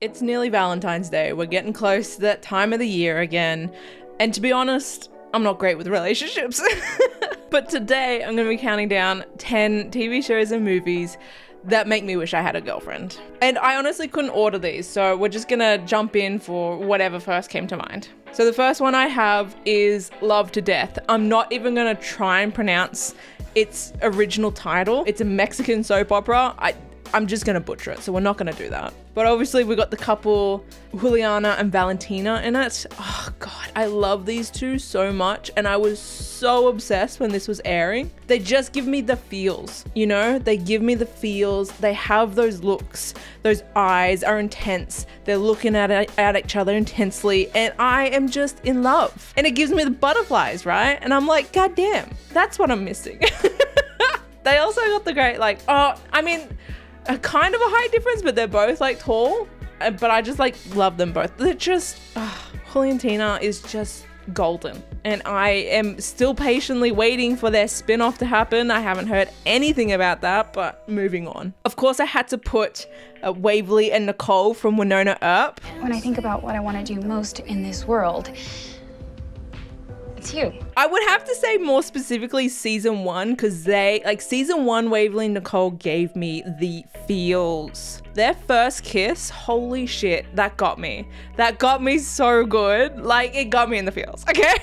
It's nearly Valentine's Day. We're getting close to that time of the year again. And to be honest, I'm not great with relationships. but today I'm going to be counting down 10 TV shows and movies that make me wish I had a girlfriend. And I honestly couldn't order these, so we're just gonna jump in for whatever first came to mind. So the first one I have is Love to Death. I'm not even gonna try and pronounce its original title. It's a Mexican soap opera. I I'm just gonna butcher it, so we're not gonna do that. But obviously, we got the couple Juliana and Valentina in it. Oh god, I love these two so much, and I was so obsessed when this was airing. They just give me the feels, you know? They give me the feels. They have those looks. Those eyes are intense. They're looking at at each other intensely, and I am just in love. And it gives me the butterflies, right? And I'm like, god damn, that's what I'm missing. they also got the great like, oh, I mean a kind of a height difference, but they're both like tall. Uh, but I just like love them both. They're just, uh, Tina is just golden. And I am still patiently waiting for their spin off to happen. I haven't heard anything about that, but moving on. Of course, I had to put uh, Waverly and Nicole from Wynonna Earp. When I think about what I want to do most in this world, it's you. I would have to say more specifically season one because they like season one Waverly Nicole gave me the feels. Their first kiss, holy shit, that got me. That got me so good. Like it got me in the feels. Okay.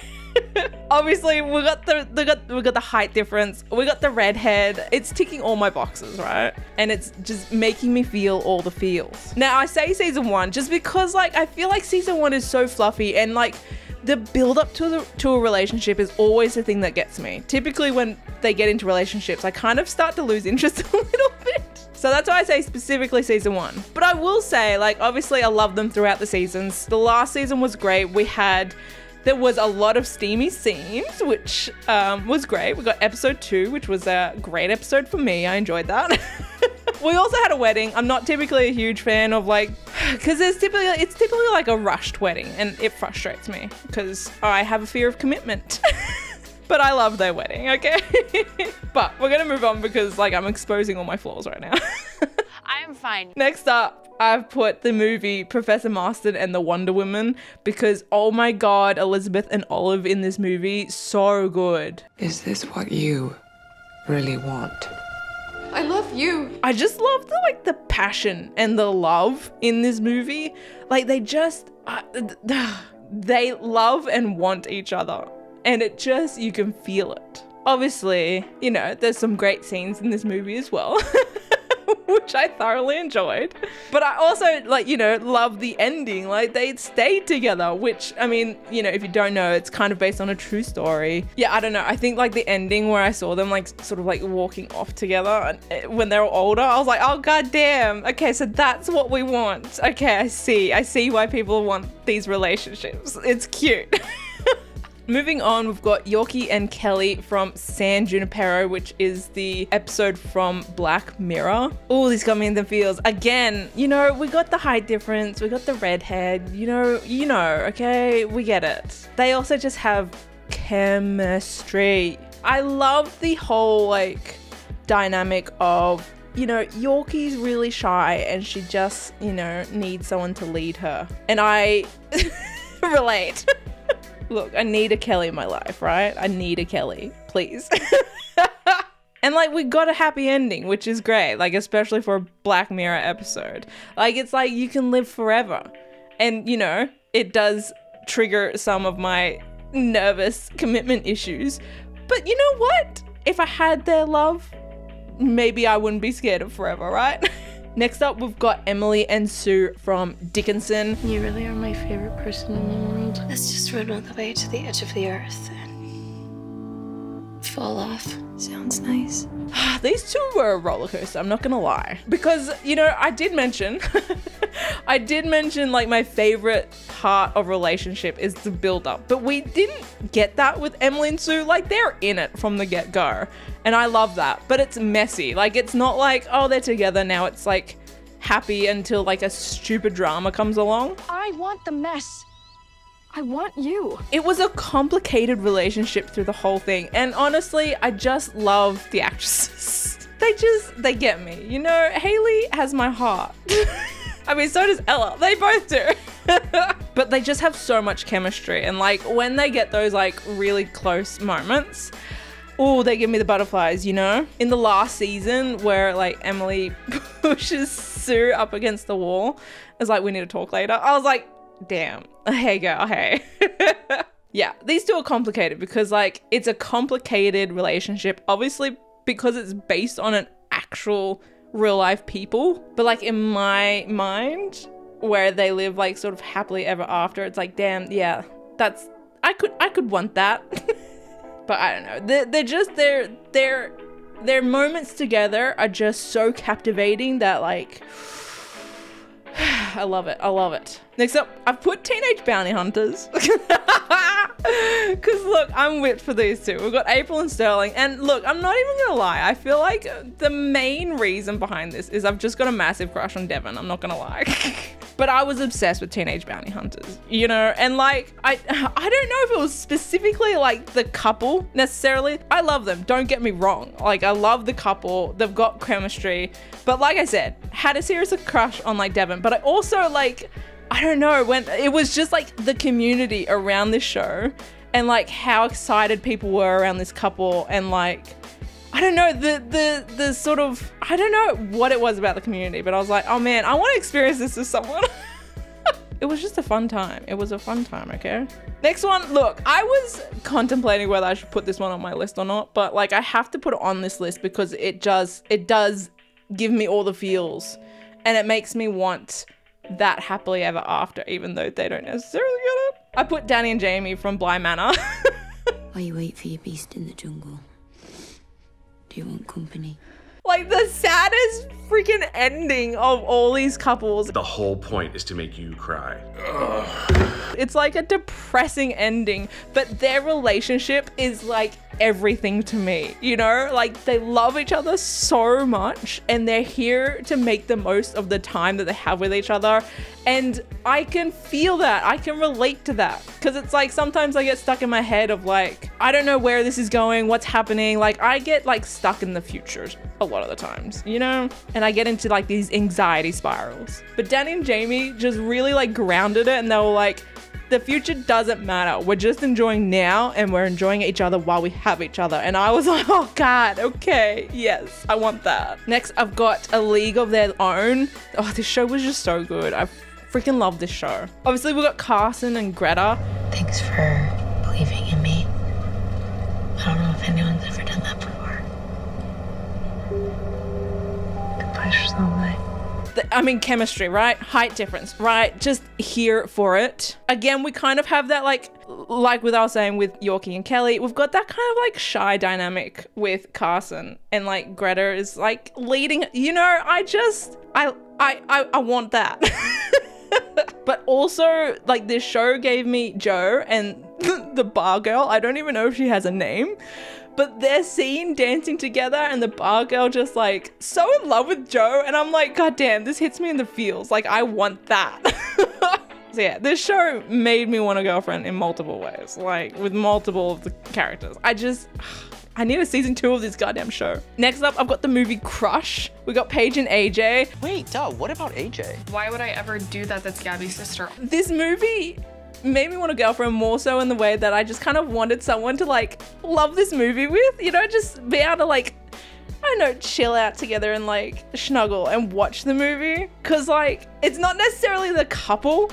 Obviously, we got the, we got we got the height difference. We got the redhead. It's ticking all my boxes, right? And it's just making me feel all the feels. Now, I say season 1 just because like I feel like season 1 is so fluffy and like the build up to the to a relationship is always the thing that gets me. Typically when they get into relationships, I kind of start to lose interest a little bit. So that's why I say specifically season one. But I will say, like, obviously I love them throughout the seasons. The last season was great. We had there was a lot of steamy scenes, which um, was great. We got episode two, which was a great episode for me. I enjoyed that. we also had a wedding. I'm not typically a huge fan of like, because it's typically it's typically like a rushed wedding, and it frustrates me because I have a fear of commitment. but I love their wedding, okay? but we're gonna move on because like I'm exposing all my flaws right now. I'm fine. Next up, I've put the movie Professor Marston and the Wonder Woman because oh my god, Elizabeth and Olive in this movie, so good. Is this what you really want? You. I just love the like the passion and the love in this movie. Like they just uh, they love and want each other. And it just you can feel it. Obviously, you know, there's some great scenes in this movie as well. which I thoroughly enjoyed. But I also, like, you know, love the ending. Like, they stayed together, which, I mean, you know, if you don't know, it's kind of based on a true story. Yeah, I don't know. I think, like, the ending where I saw them, like, sort of like walking off together uh, when they were older, I was like, oh, god damn. Okay, so that's what we want. Okay, I see. I see why people want these relationships. It's cute. Moving on, we've got Yorkie and Kelly from San Junipero, which is the episode from Black Mirror. Oh, this got me in the feels. Again, you know, we got the height difference, we got the redhead, you know, you know, okay, we get it. They also just have chemistry. I love the whole like dynamic of you know, Yorkie's really shy and she just, you know, needs someone to lead her. And I relate. Look, I need a Kelly in my life, right? I need a Kelly, please. and like we got a happy ending, which is great, like especially for a Black Mirror episode. Like it's like you can live forever. And you know, it does trigger some of my nervous commitment issues. But you know what? If I had their love, maybe I wouldn't be scared of forever, right? Next up, we've got Emily and Sue from Dickinson. You really are my favorite person in the world. Let's just run all the way to the edge of the earth fall off. Sounds nice. These two were a roller coaster, I'm not gonna lie. Because, you know, I did mention, I did mention like my favorite part of relationship is the build up, but we didn't get that with Emily and Sue. Like they're in it from the get go. And I love that, but it's messy. Like it's not like, oh, they're together now. It's like happy until like a stupid drama comes along. I want the mess. I want you. It was a complicated relationship through the whole thing. And honestly, I just love the actresses. they just, they get me. You know, Hailee has my heart. I mean, so does Ella. They both do. but they just have so much chemistry. And like when they get those like really close moments, oh, they give me the butterflies, you know? In the last season where like Emily pushes Sue up against the wall, it's like, we need to talk later. I was like, damn. Hey, girl, hey. yeah, these two are complicated because like it's a complicated relationship. Obviously, because it's based on an actual real life people. But like in my mind, where they live like sort of happily ever after, it's like, damn, yeah, that's I could I could want that. but I don't know. They're, they're just they're they're their moments together are just so captivating that like I love it. I love it. Next up, I've put Teenage Bounty Hunters. Because look, I'm whipped for these two. We've got April and Sterling. And look, I'm not even going to lie. I feel like the main reason behind this is I've just got a massive crush on Devon. I'm not going to lie. but I was obsessed with Teenage Bounty Hunters, you know? And like, I, I don't know if it was specifically like the couple necessarily. I love them. Don't get me wrong. Like, I love the couple. They've got chemistry. But like I said, had a serious crush on like Devon. But I also like, I don't know, when it was just like the community around this show and like how excited people were around this couple and like I don't know the the the sort of I don't know what it was about the community, but I was like, oh man, I want to experience this with someone. it was just a fun time. It was a fun time, okay? Next one, look, I was contemplating whether I should put this one on my list or not, but like I have to put it on this list because it does it does give me all the feels and it makes me want that happily ever after, even though they don't necessarily get it. I put Dani and Jamie from Bly Manor. While you wait for your beast in the jungle, you want company? like the saddest freaking ending of all these couples. The whole point is to make you cry. It's like a depressing ending, but their relationship is like everything to me. You know, like they love each other so much and they're here to make the most of the time that they have with each other. And I can feel that. I can relate to that. Because it's like sometimes I get stuck in my head of like, I don't know where this is going, what's happening. Like I get like stuck in the future a lot of the times, you know? And I get into like these anxiety spirals. But Dani and Jamie just really like grounded it and they were like, the future doesn't matter. We're just enjoying now and we're enjoying each other while we have each other. And I was like, oh God, okay, yes, I want that. Next, I've got A League of Their Own. Oh, this show was just so good. I freaking love this show. Obviously, we've got Carson and Greta. Thanks for believing in me. I don't know if anyone's ever done that before. The pleasure's all mine. I mean, chemistry, right? Height difference, right? Just here for it. Again, we kind of have that, like, like with I was saying with Yorkie and Kelly, we've got that kind of like shy dynamic with Carson, and like Greta is like leading. You know, I just, I, I, I, I want that. but also, like, this show gave me Jo and the bar girl. I don't even know if she has a name. But they're seen dancing together and the bar girl just like so in love with Jo. And I'm like, God damn, this hits me in the feels. Like, I want that. so, yeah, this show made me want a girlfriend in multiple ways, like with multiple of the characters. I just. I need a season two of this goddamn show. Next up, I've got the movie Crush. We got Paige and AJ. Wait, duh, what about AJ? Why would I ever do that? That's Gabby's sister. This movie made me want a girlfriend more so in the way that I just kind of wanted someone to like love this movie with, you know, just be able to like I don't know, chill out together and like snuggle and watch the movie. Cause like it's not necessarily the couple,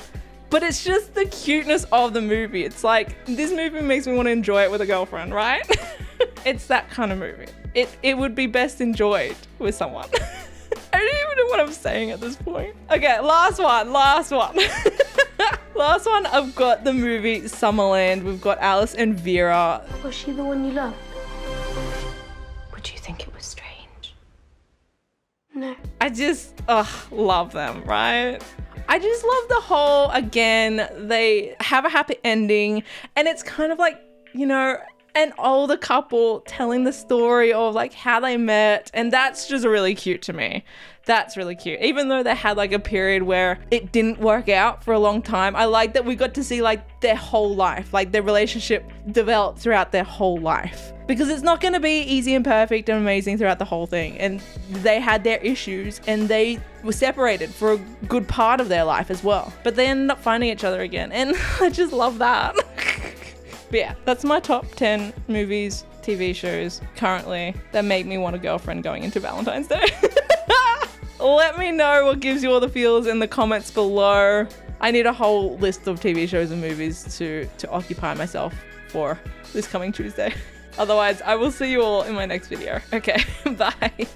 but it's just the cuteness of the movie. It's like this movie makes me want to enjoy it with a girlfriend, right? it's that kind of movie. It it would be best enjoyed with someone. I don't even know what I'm saying at this point. Okay, last one, last one. last one, I've got the movie Summerland. We've got Alice and Vera. Was she the one you loved? Would you think it was strange? No. I just ugh, love them, right? I just love the whole again, they have a happy ending and it's kind of like, you know, an older couple telling the story of like how they met. And that's just really cute to me. That's really cute. Even though they had like a period where it didn't work out for a long time, I like that we got to see like their whole life, like their relationship develop throughout their whole life. Because it's not going to be easy and perfect and amazing throughout the whole thing. And they had their issues and they were separated for a good part of their life as well. But they ended up finding each other again. And I just love that. But yeah, that's my top 10 movies, TV shows currently that make me want a girlfriend going into Valentine's Day. Let me know what gives you all the feels in the comments below. I need a whole list of TV shows and movies to to occupy myself for this coming Tuesday. Otherwise, I will see you all in my next video. Okay, bye.